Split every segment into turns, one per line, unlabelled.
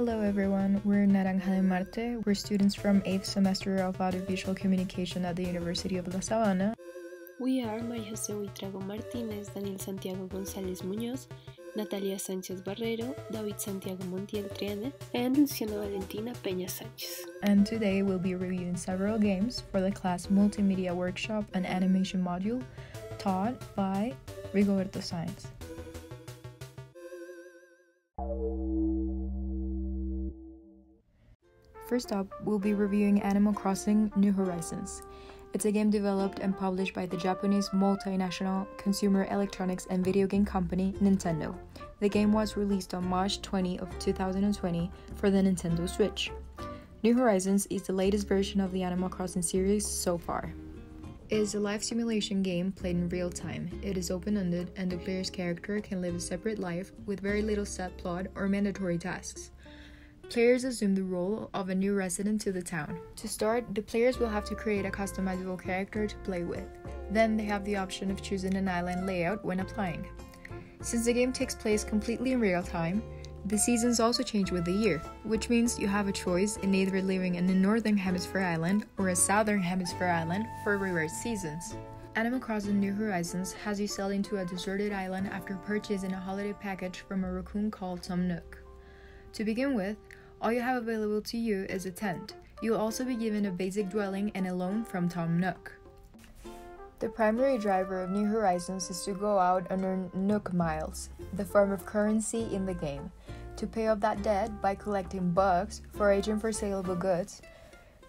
Hello everyone, we're Naranja de Marte. We're students from 8th semester of Audiovisual Communication at the University of La Sabana.
We are María José Buitrago Martínez, Daniel Santiago González Muñoz, Natalia Sánchez Barrero, David Santiago Montiel Triana, and Luciana Valentina Peña Sánchez.
And today we'll be reviewing several games for the class Multimedia Workshop and Animation module taught by Rigoberto Sáenz. First up, we'll be reviewing Animal Crossing New Horizons. It's a game developed and published by the Japanese multinational consumer electronics and video game company Nintendo. The game was released on March 20 of 2020 for the Nintendo Switch. New Horizons is the latest version of the Animal Crossing series so far. It is a life simulation game played in real time. It is open-ended and the player's character can live a separate life with very little set plot or mandatory tasks. Players assume the role of a new resident to the town. To start, the players will have to create a customizable character to play with. Then they have the option of choosing an island layout when applying. Since the game takes place completely in real time, the seasons also change with the year, which means you have a choice in either living in a northern hemisphere island or a southern hemisphere island for reverse seasons. Animal Crossing New Horizons has you sail into a deserted island after purchasing a holiday package from a raccoon called Tom Nook. To begin with, all you have available to you is a tent. You'll also be given a basic dwelling and a loan from Tom Nook. The primary driver of New Horizons is to go out and earn Nook Miles, the form of currency in the game, to pay off that debt by collecting bugs, foraging for saleable goods,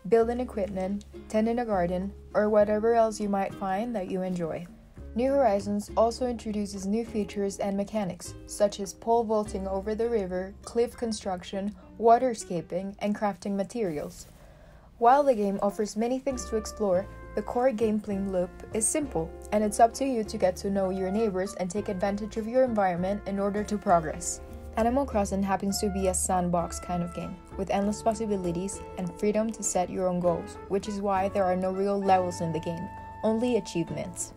building equipment, tending a garden, or whatever else you might find that you enjoy. New Horizons also introduces new features and mechanics, such as pole vaulting over the river, cliff construction, waterscaping, and crafting materials. While the game offers many things to explore, the core gameplay loop is simple, and it's up to you to get to know your neighbors and take advantage of your environment in order to progress. Animal Crossing happens to be a sandbox kind of game, with endless possibilities and freedom to set your own goals, which is why there are no real levels in the game, only achievements.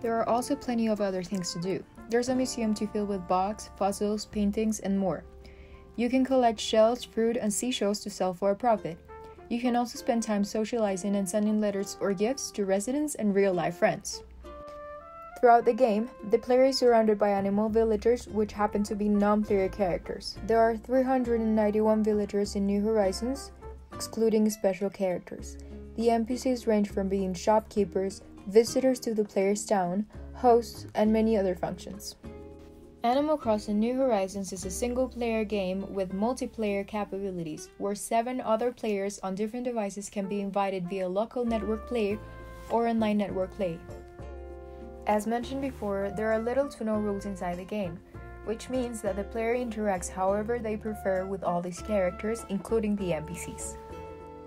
There are also plenty of other things to do. There's a museum to fill with bugs, fossils, paintings, and more. You can collect shells, fruit, and seashells to sell for a profit. You can also spend time socializing and sending letters or gifts to residents and real life friends. Throughout the game, the player is surrounded by animal villagers, which happen to be non player characters. There are 391 villagers in New Horizons, excluding special characters. The NPCs range from being shopkeepers, visitors to the player's town, hosts, and many other functions. Animal Crossing New Horizons is a single player game with multiplayer capabilities, where seven other players on different devices can be invited via local network play or online network play. As mentioned before, there are little to no rules inside the game, which means that the player interacts however they prefer with all these characters, including the NPCs.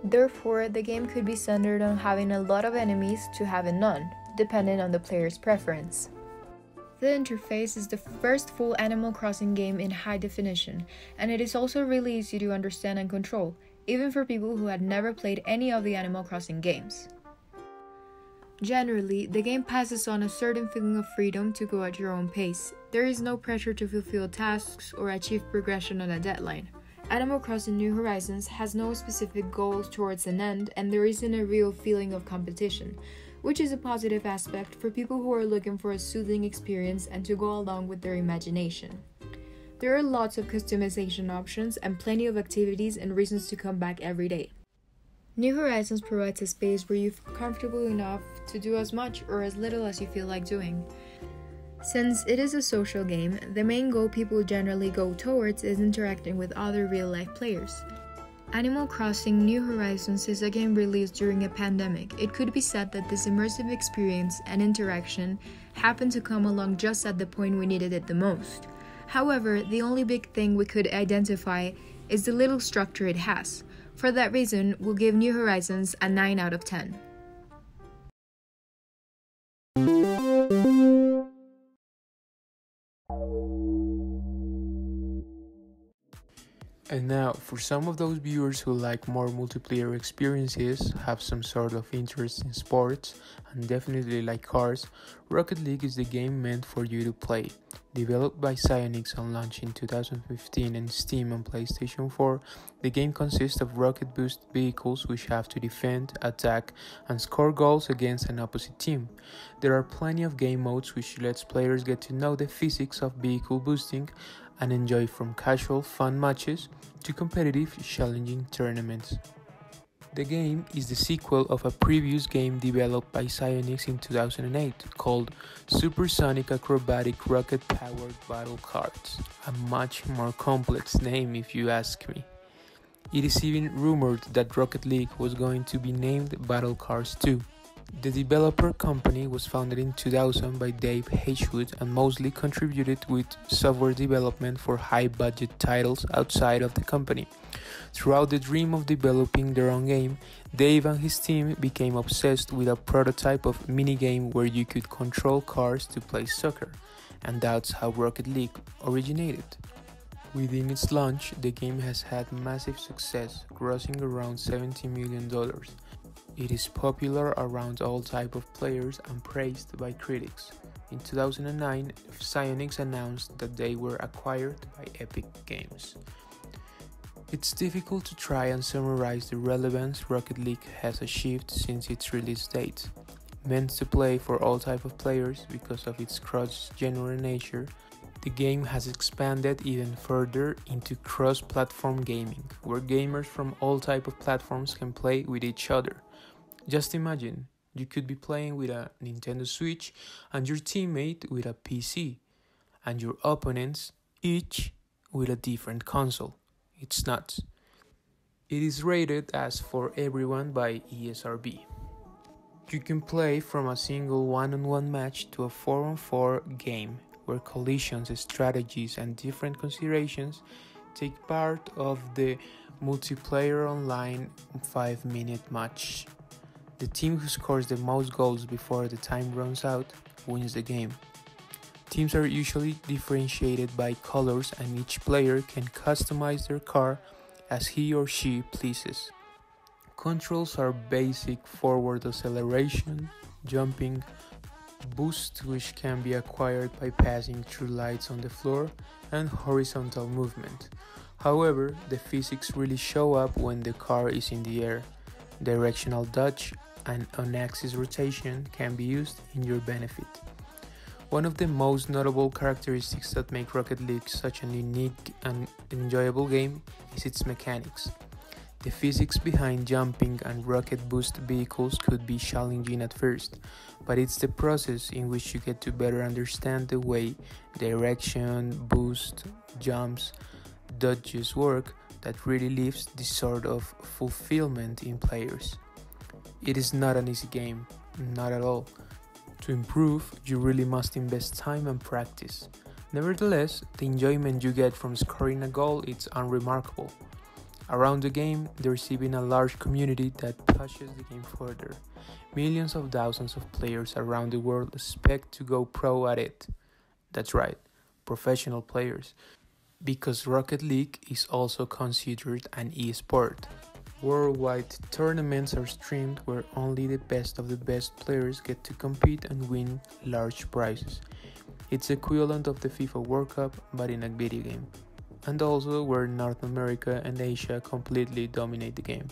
Therefore, the game could be centered on having a lot of enemies to having none, depending on the player's preference. The interface is the first full Animal Crossing game in high definition, and it is also really easy to understand and control, even for people who had never played any of the Animal Crossing games. Generally, the game passes on a certain feeling of freedom to go at your own pace. There is no pressure to fulfill tasks or achieve progression on a deadline. Animal Crossing New Horizons has no specific goals towards an end, and there isn't a real feeling of competition, which is a positive aspect for people who are looking for a soothing experience and to go along with their imagination. There are lots of customization options and plenty of activities and reasons to come back every day. New Horizons provides a space where you feel comfortable enough to do as much or as little as you feel like doing. Since it is a social game, the main goal people generally go towards is interacting with other real life players. Animal Crossing New Horizons is a game released during a pandemic. It could be said that this immersive experience and interaction happened to come along just at the point we needed it the most. However, the only big thing we could identify is the little structure it has. For that reason, we'll give New Horizons a 9 out of 10.
For some of those viewers who like more multiplayer experiences, have some sort of interest in sports, and definitely like cars, Rocket League is the game meant for you to play. Developed by Psyonix on launch in 2015 and Steam on PlayStation 4, the game consists of rocket boost vehicles which have to defend, attack, and score goals against an opposite team. There are plenty of game modes which lets players get to know the physics of vehicle boosting and enjoy from casual fun matches to competitive challenging tournaments. The game is the sequel of a previous game developed by Psyonix in 2008 called Supersonic Acrobatic Rocket Powered Battle Cars, a much more complex name if you ask me. It is even rumored that Rocket League was going to be named Battle Cars 2. The developer company was founded in 2000 by Dave Hagewood and mostly contributed with software development for high budget titles outside of the company. Throughout the dream of developing their own game, Dave and his team became obsessed with a prototype of minigame where you could control cars to play soccer, and that's how Rocket League originated. Within its launch, the game has had massive success, grossing around $70 million. It is popular around all type of players and praised by critics. In 2009, Psyonix announced that they were acquired by Epic Games. It's difficult to try and summarize the relevance Rocket League has achieved since its release date. Meant to play for all type of players because of its cross-genre nature, the game has expanded even further into cross-platform gaming, where gamers from all type of platforms can play with each other. Just imagine, you could be playing with a Nintendo Switch and your teammate with a PC, and your opponents each with a different console. It's nuts. It is rated as for everyone by ESRB. You can play from a single one on one match to a 4 on 4 game where collisions, strategies, and different considerations take part of the multiplayer online 5 minute match. The team who scores the most goals before the time runs out wins the game. Teams are usually differentiated by colors and each player can customize their car as he or she pleases. Controls are basic forward acceleration, jumping, boost which can be acquired by passing through lights on the floor, and horizontal movement. However, the physics really show up when the car is in the air. Directional dodge and on-axis rotation can be used in your benefit. One of the most notable characteristics that make Rocket League such an unique and enjoyable game is its mechanics. The physics behind jumping and rocket boost vehicles could be challenging at first, but it's the process in which you get to better understand the way direction, boost, jumps, dodges work that really leaves this sort of fulfillment in players. It is not an easy game, not at all. To improve, you really must invest time and practice. Nevertheless, the enjoyment you get from scoring a goal is unremarkable. Around the game, there's even a large community that pushes the game further. Millions of thousands of players around the world expect to go pro at it. That's right, professional players. Because Rocket League is also considered an e-sport. Worldwide tournaments are streamed where only the best of the best players get to compete and win large prizes. It's equivalent of the FIFA World Cup but in a video game. And also where North America and Asia completely dominate the game.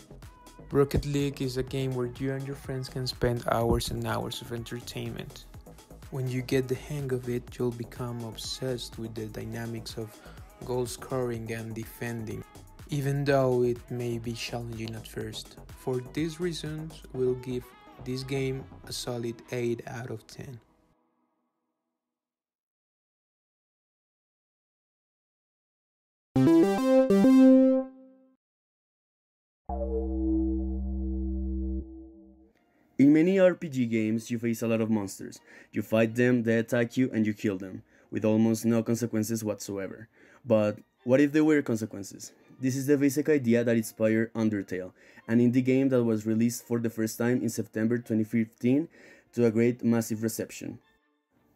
Rocket League is a game where you and your friends can spend hours and hours of entertainment. When you get the hang of it, you'll become obsessed with the dynamics of goal scoring and defending even though it may be challenging at first. For these reasons, we'll give this game a solid 8 out of 10.
In many RPG games, you face a lot of monsters. You fight them, they attack you, and you kill them, with almost no consequences whatsoever. But what if there were consequences? This is the basic idea that inspired Undertale, an indie game that was released for the first time in September 2015 to a great massive reception.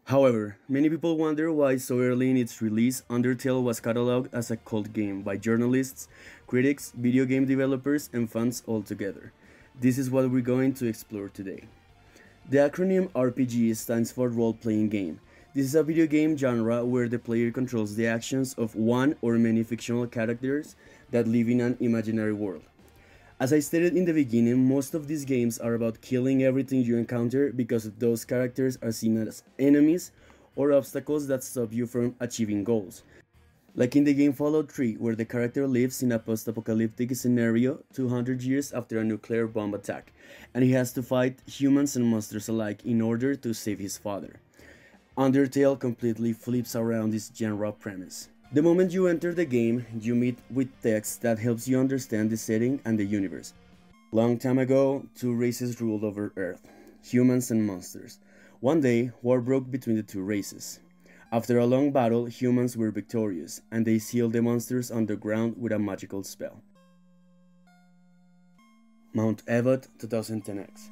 However, many people wonder why so early in its release Undertale was catalogued as a cult game by journalists, critics, video game developers, and fans altogether. This is what we're going to explore today. The acronym RPG stands for role playing game. This is a video game genre where the player controls the actions of one or many fictional characters that live in an imaginary world. As I stated in the beginning, most of these games are about killing everything you encounter because those characters are seen as enemies or obstacles that stop you from achieving goals. Like in the game Fallout 3, where the character lives in a post apocalyptic scenario 200 years after a nuclear bomb attack, and he has to fight humans and monsters alike in order to save his father. Undertale completely flips around this genre premise. The moment you enter the game, you meet with text that helps you understand the setting and the universe. Long time ago, two races ruled over Earth humans and monsters. One day, war broke between the two races. After a long battle, humans were victorious, and they sealed the monsters underground with a magical spell. Mount Ebott 2010X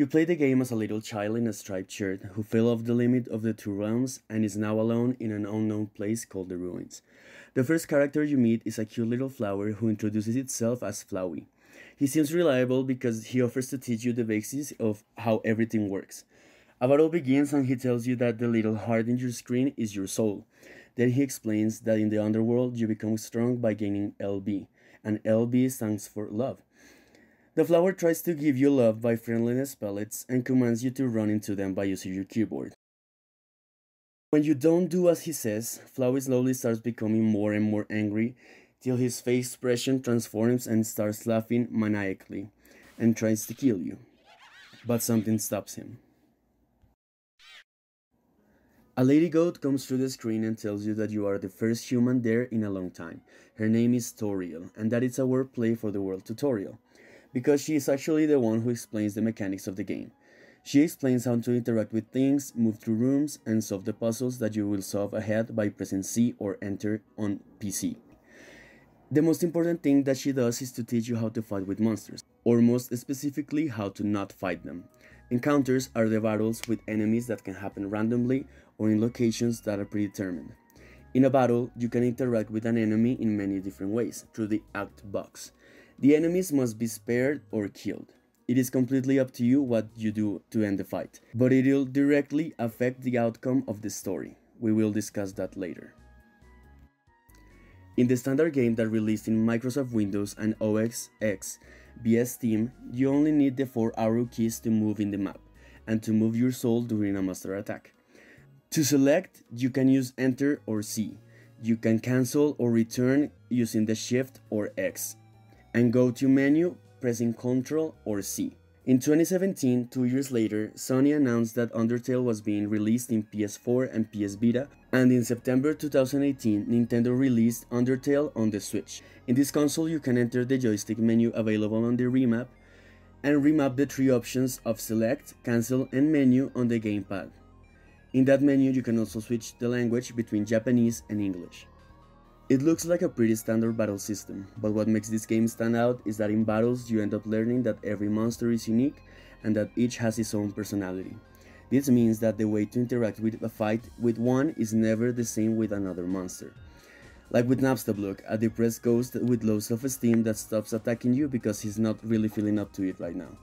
You play the game as a little child in a striped shirt who fell off the limit of the two realms and is now alone in an unknown place called the Ruins. The first character you meet is a cute little flower who introduces itself as Flowey. He seems reliable because he offers to teach you the basics of how everything works. A battle begins and he tells you that the little heart in your screen is your soul. Then he explains that in the underworld you become strong by gaining LV, and LV stands for love. The flower tries to give you love by friendliness pellets and commands you to run into them by using your keyboard. When you don't do as he says, Flowey slowly starts becoming more and more angry till his face expression transforms and starts laughing maniacally and tries to kill you. But something stops him. A lady goat comes through the screen and tells you that you are the first human there in a long time. Her name is Toriel, and that it's a wordplay for the word tutorial because she is actually the one who explains the mechanics of the game. She explains how to interact with things, move through rooms, and solve the puzzles that you will solve ahead by pressing C or Enter on PC. The most important thing that she does is to teach you how to fight with monsters, or most specifically, how to not fight them. Encounters are the battles with enemies that can happen randomly or in locations that are predetermined. In a battle, you can interact with an enemy in many different ways through the Act box. The enemies must be spared or killed. It is completely up to you what you do to end the fight, but it will directly affect the outcome of the story. We will discuss that later. In the standard game that released in Microsoft Windows and OS X via Steam, you only need the four arrow keys to move in the map and to move your soul during a monster attack. To select, you can use Enter or C. You can cancel or return using the Shift or X and go to menu pressing Ctrl or C. In 2017, two years later, Sony announced that Undertale was being released in PS4 and PS Vita, and in September 2018, Nintendo released Undertale on the Switch. In this console, you can enter the joystick menu available on the remap and remap the three options of Select, Cancel, and Menu on the gamepad. In that menu, you can also switch the language between Japanese and English. It looks like a pretty standard battle system, but what makes this game stand out is that in battles you end up learning that every monster is unique and that each has its own personality. This means that the way to interact with a fight with one is never the same with another monster. Like with Napstablook, a depressed ghost with low self-esteem that stops attacking you because he's not really feeling up to it right now.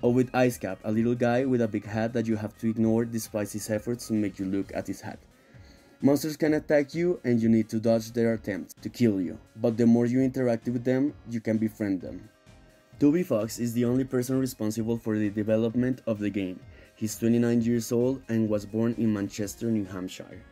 Or with Icecap, a little guy with a big hat that you have to ignore despite his efforts to make you look at his hat. Monsters can attack you and you need to dodge their attempts to kill you, but the more you interact with them, you can befriend them. Toby Fox is the only person responsible for the development of the game. He's 29 years old and was born in Manchester, New Hampshire.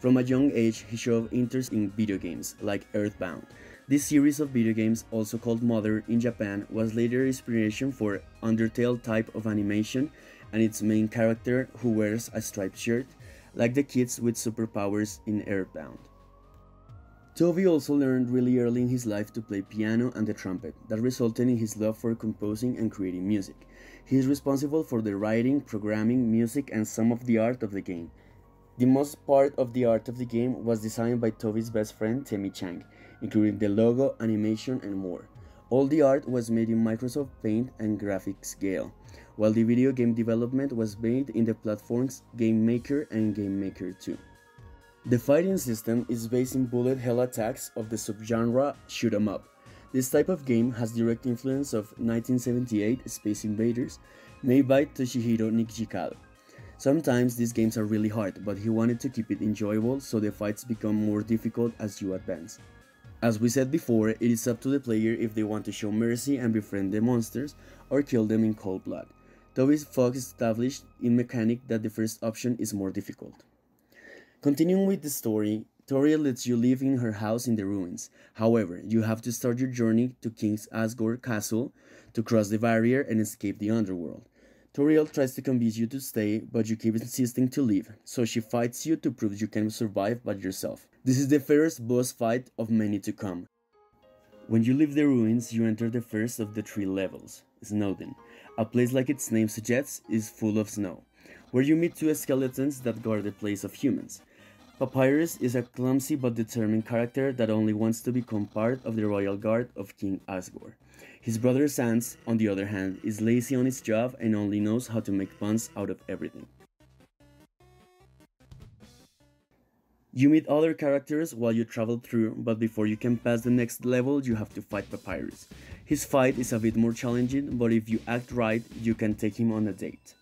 From a young age, he showed interest in video games, like Earthbound. This series of video games, also called Mother in Japan, was later inspiration for Undertale type of animation and its main character, who wears a striped shirt, like the kids with superpowers in Earthbound. Toby also learned really early in his life to play piano and the trumpet, that resulted in his love for composing and creating music. He is responsible for the writing, programming, music, and some of the art of the game. The most part of the art of the game was designed by Toby's best friend Temmie Chang, including the logo, animation, and more. All the art was made in Microsoft Paint and Graphics Gale. While the video game development was made in the platforms Game Maker and Game Maker 2. The fighting system is based in bullet hell attacks of the subgenre shoot 'em up. This type of game has direct influence of 1978 Space Invaders, made by Tomohiro Nishikado. Sometimes these games are really hard, but he wanted to keep it enjoyable so the fights become more difficult as you advance. As we said before, it is up to the player if they want to show mercy and befriend the monsters or kill them in cold blood. Toby Fox established in mechanic that the first option is more difficult. Continuing with the story, Toriel lets you live in her house in the ruins. However, you have to start your journey to King's Asgore Castle to cross the barrier and escape the underworld. Toriel tries to convince you to stay, but you keep insisting to leave, so she fights you to prove you can survive by yourself. This is the first boss fight of many to come. When you leave the ruins, you enter the first of the three levels, Snowdin. A place like its name suggests is full of snow, where you meet two skeletons that guard the place of humans. Papyrus is a clumsy but determined character that only wants to become part of the royal guard of King Asgore. His brother Sans, on the other hand, is lazy on his job and only knows how to make puns out of everything. You meet other characters while you travel through, but before you can pass the next level, you have to fight Papyrus. His fight is a bit more challenging, but if you act right, you can take him on a date.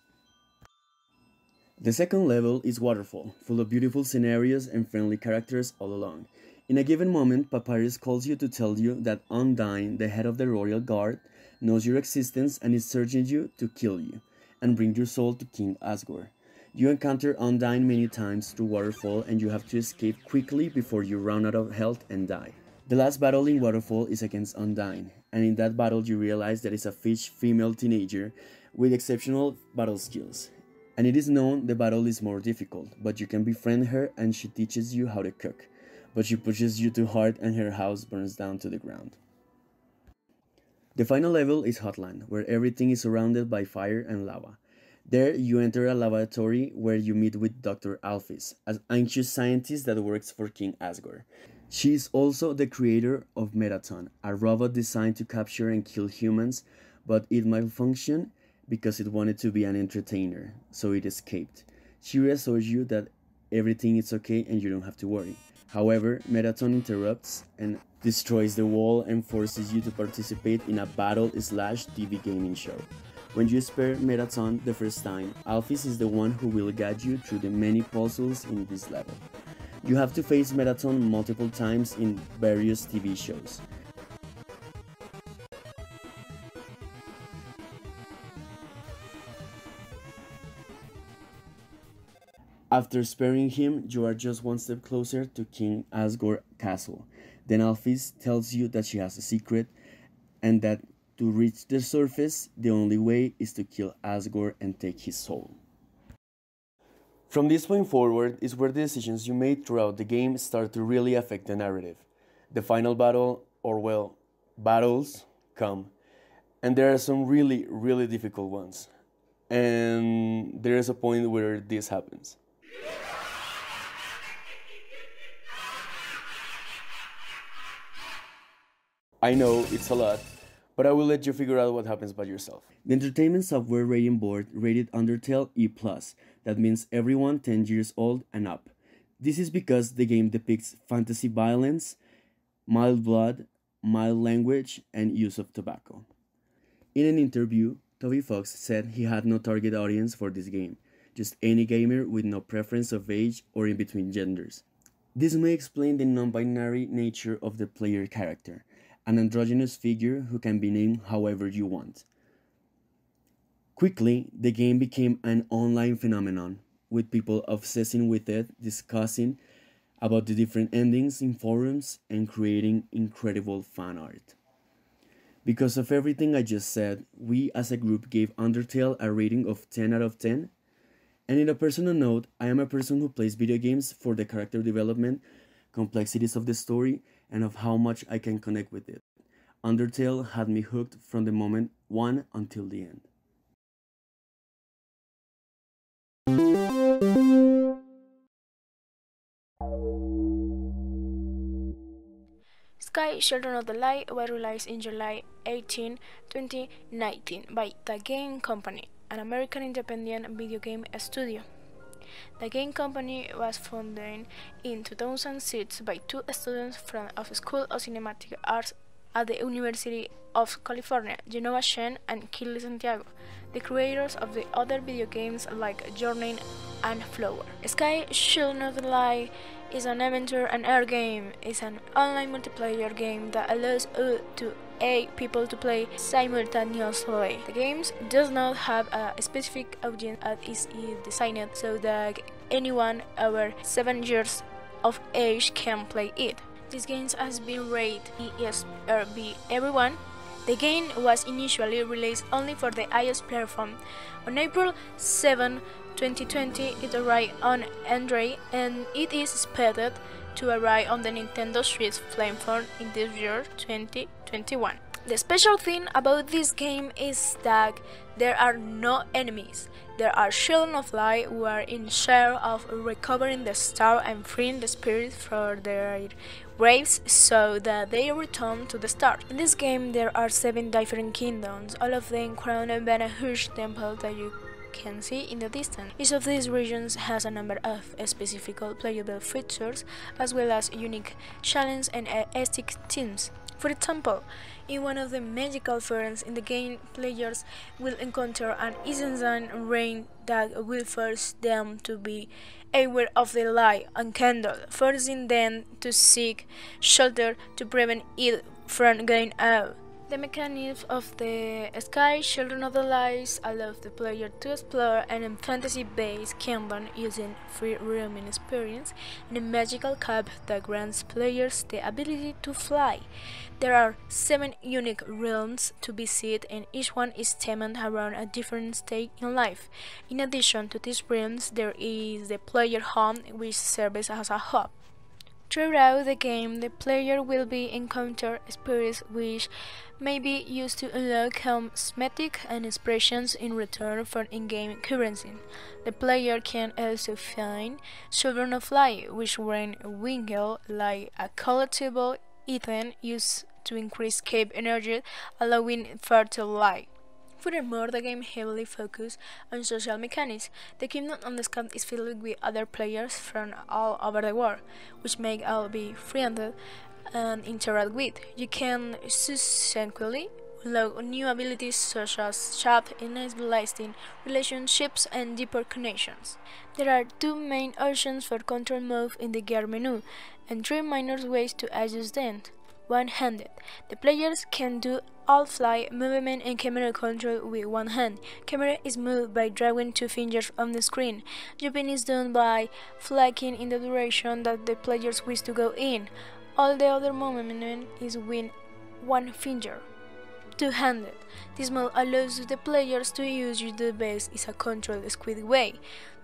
The second level is Waterfall, full of beautiful scenarios and friendly characters all along. In a given moment, Papyrus calls you to tell you that Undyne, the head of the royal guard, knows your existence and is searching you to kill you and bring your soul to King Asgore. You encounter Undyne many times through Waterfall and you have to escape quickly before you run out of health and die. The last battle in Waterfall is against Undyne, and in that battle you realize that it's a fish female teenager with exceptional battle skills and it is known the battle is more difficult, but you can befriend her and she teaches you how to cook. But she pushes you too hard and her house burns down to the ground. The final level is Hotland, where everything is surrounded by fire and lava. There, you enter a laboratory where you meet with Dr. Alphys, an anxious scientist that works for King Asgore. She is also the creator of Mettaton, a robot designed to capture and kill humans, but it malfunctioned because it wanted to be an entertainer, so it escaped. She reassures you that everything is okay and you don't have to worry. However, Mettaton interrupts and destroys the wall and forces you to participate in a battle slash TV gaming show. When you spare Mettaton the first time, Alphys is the one who will guide you through the many puzzles in this level. You have to face Mettaton multiple times in various TV shows. After sparing him, you are just one step closer to King Asgore Castle. Then Alphys tells you that she has a secret and that to reach the surface, the only way is to kill Asgore and take his soul. From this point forward is where the decisions you made throughout the game start to really affect the narrative. The final battle, or well, battles, come. And there are some really, really difficult ones. And there is a point where this happens. I know it's a lot, but I will let you figure out what happens by yourself. The entertainment software rating board rated Undertale E+, that means everyone 10 years old and up. This is because the game depicts fantasy violence, mild blood, mild language, and use of tobacco. In an interview, Toby Fox said he had no target audience for this game, just any gamer with no preference of age or in between genders. This may explain the non binary nature of the player character, an androgynous figure who can be named however you want. Quickly, the game became an online phenomenon, with people obsessing with it, discussing about the different endings in forums, and creating incredible fan art. Because of everything I just said, we as a group gave Undertale a rating of 10 out of 10 and in a personal note, I am a person who plays video games for the character development, complexities of the story, and of how much I can connect with it. Undertale had me hooked from the moment one until the end.
Sky Children of the Light was released in July 18, 2019 by the Game Company. an American independent video game studio. The game company was founded in 2006 by two students from the School of Cinematic Arts at the University of California, Jenova Chen and Kellee Santiago, the creators of the other video games like Journey and Flower. Sky of the Light is an adventure and air game. It's an online multiplayer game that allows up to eight people to play simultaneously. The game does not have a specific audience as it is designed so that anyone over 7 years of age can play it. This game has been rated ESRB er, everyone. The game was initially released only for the iOS platform. On April 7, 2020, it arrived on Android and it is expected to arrive on the Nintendo Switch platform in this year 2021. The special thing about this game is that there are no enemies. There are children of light who are in charge of recovering the star and freeing the spirits from their graves so that they return to the star. In this game there are seven different kingdoms, all of them crowned by a huge temple that you can see in the distance. Each of these regions has a number of specific playable features as well as unique challenges and aesthetic themes. For example, in one of the magical ferns in the game, players will encounter an incessant rain that will force them to be aware of the light and candle, forcing them to seek shelter to prevent it from going out. The mechanics of the Sky Children of the Light allows the player to explore an fantasy-based kingdom using free roaming experience and a magical cap that grants players the ability to fly. There are seven unique realms to visit and each one is themed around a different stage in life. In addition to these realms, there is the player home which serves as a hub. Throughout the game, the player will be encounter spirits which may be used to unlock cosmetic and expressions in return for in-game currency. The player can also find Children of Light, which when winged like a collectible item used to increase cape energy, allowing further light. Furthermore, the game heavily focuses on social mechanics. The kingdom on the sky is filled with other players from all over the world, which make all be friendly and interact with. You can subsequently unlock new abilities such as chat, enabling relationships, and deeper connections. There are two main options for control mode in the gear menu, and three minor ways to adjust them one-handed. The players can do all fly, movement and camera control with one hand. Camera is moved by dragging two fingers on the screen. Jumping is done by flicking in the direction that the players wish to go in. All the other movement is with one finger two-handed. This mode allows the players to use the base in a controlled squid way.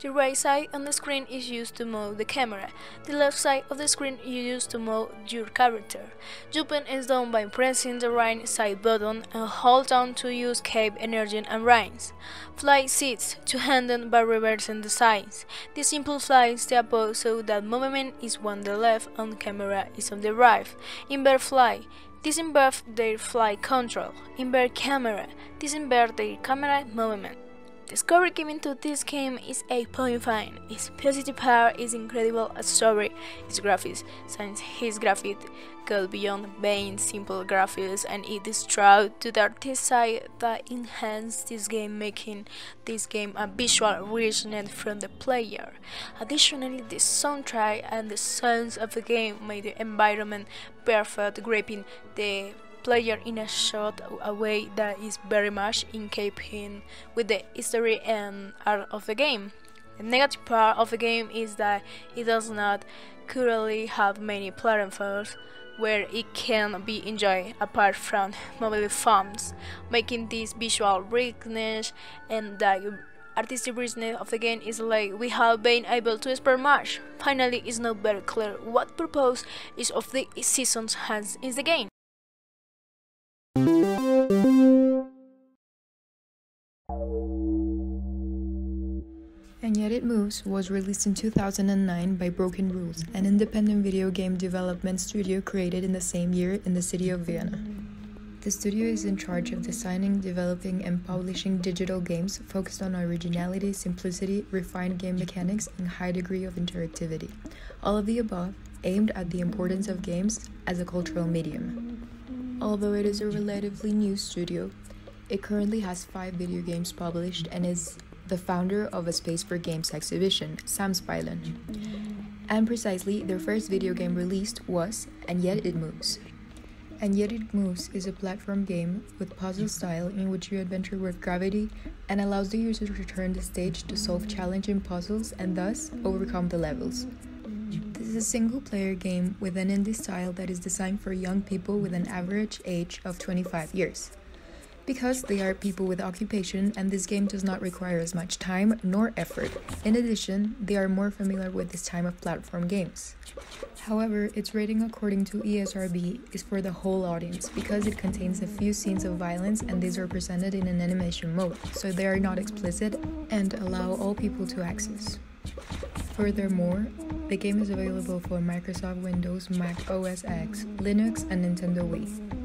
The right side on the screen is used to move the camera. The left side of the screen is used to move your character. Jumping is done by pressing the right side button and hold down to use cape energy and rings. Fly sits two-handed by reversing the sides. This simplifies the approach so that movement is on the left and camera is on the right. Invert fly involves their flight control, invert camera, this invert their camera movement. The score given to this game is 8.5. Its positive power is incredible story, its graphics, since his graphics go beyond being simple graphics and it is true to the artist side that enhance this game making this game a visual richness from the player. Additionally, the soundtrack and the sounds of the game made the environment perfect, gripping the player in a shot a way that is very much in keeping with the history and art of the game. The negative part of the game is that it does not currently have many platforms where it can be enjoyed apart from mobile phones, making this visual richness and the artistic richness of the game is like we have been able to explore much. Finally, it's not very clear what purpose is of the seasons has in the game.
And Yet It Moves was released in 2009 by Broken Rules, an independent video game development studio created in the same year in the city of Vienna. The studio is in charge of designing, developing, and publishing digital games focused on originality, simplicity, refined game mechanics, and high degree of interactivity. All of the above aimed at the importance of games as a cultural medium. Although it is a relatively new studio, it currently has five video games published and is the founder of a Space for Games exhibition, Samspelen. And precisely, their first video game released was And Yet It Moves. And Yet It Moves is a platform game with puzzle style in which you adventure with gravity and allows the user to return the stage to solve challenging puzzles and thus overcome the levels. Is a single player game with an indie style that is designed for young people with an average age of 25 years because they are people with occupation and this game does not require as much time nor effort. In addition, they are more familiar with this type of platform games. However, its rating according to ESRB is for the whole audience because it contains a few scenes of violence and these are presented in an animation mode, so they are not explicit and allow all people to access. Furthermore, the game is available for Microsoft Windows, Mac OS X, Linux, and Nintendo Wii.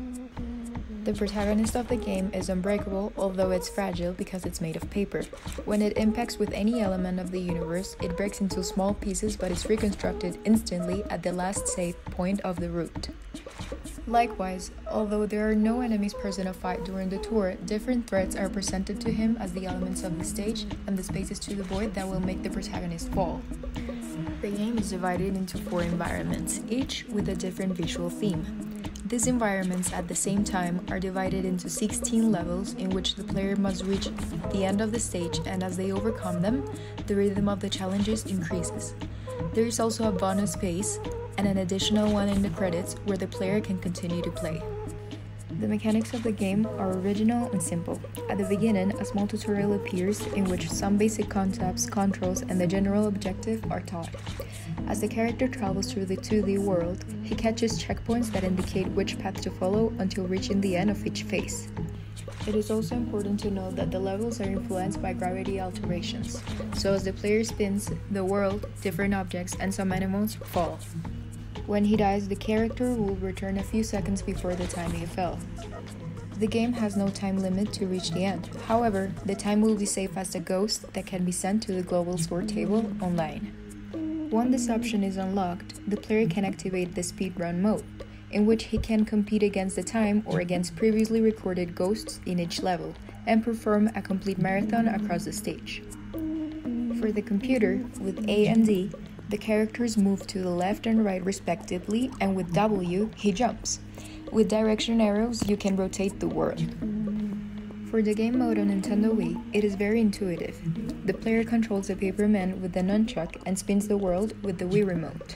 The protagonist of the game is unbreakable, although it's fragile because it's made of paper. When it impacts with any element of the universe, it breaks into small pieces but is reconstructed instantly at the last safe point of the route. Likewise, although there are no enemies personified during the tour, different threats are presented to him as the elements of the stage and the spaces to the void that will make the protagonist fall. The game is divided into four environments, each with a different visual theme. These environments at the same time are divided into 16 levels in which the player must reach the end of the stage and as they overcome them, the rhythm of the challenges increases. There is also a bonus phase and an additional one in the credits where the player can continue to play. The mechanics of the game are original and simple. At the beginning, a small tutorial appears in which some basic concepts, controls, and the general objective are taught. As the character travels through the 2D world, he catches checkpoints that indicate which path to follow until reaching the end of each phase. It is also important to note that the levels are influenced by gravity alterations, so as the player spins, the world, different objects, and some animals fall. When he dies, the character will return a few seconds before the time he fell. The game has no time limit to reach the end. However, the time will be saved as a ghost that can be sent to the global score table online. When this option is unlocked, the player can activate the speedrun mode, in which he can compete against the time or against previously recorded ghosts in each level, and perform a complete marathon across the stage. For the computer, with A and D, the characters move to the left and right respectively, and with W, he jumps. With direction arrows, you can rotate the world. For the game mode on Nintendo Wii, it is very intuitive. The player controls a paper man with the nunchuck and spins the world with the Wii remote.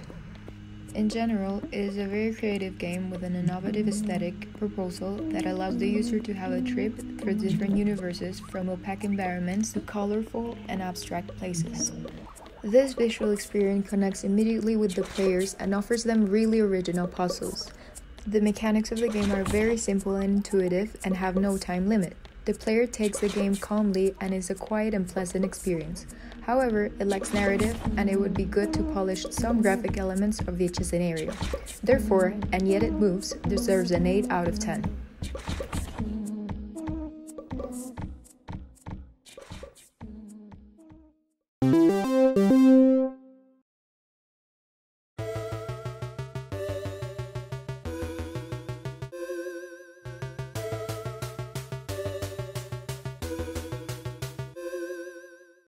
In general, it is a very creative game with an innovative aesthetic proposal that allows the user to have a trip through different universes from opaque environments to colorful and abstract places. This visual experience connects immediately with the players and offers them really original puzzles. The mechanics of the game are very simple and intuitive and have no time limit. The player takes the game calmly and is a quiet and pleasant experience. However, it lacks narrative and it would be good to polish some graphic elements of each scenario. Therefore, and yet it moves, deserves an 8 out of 10.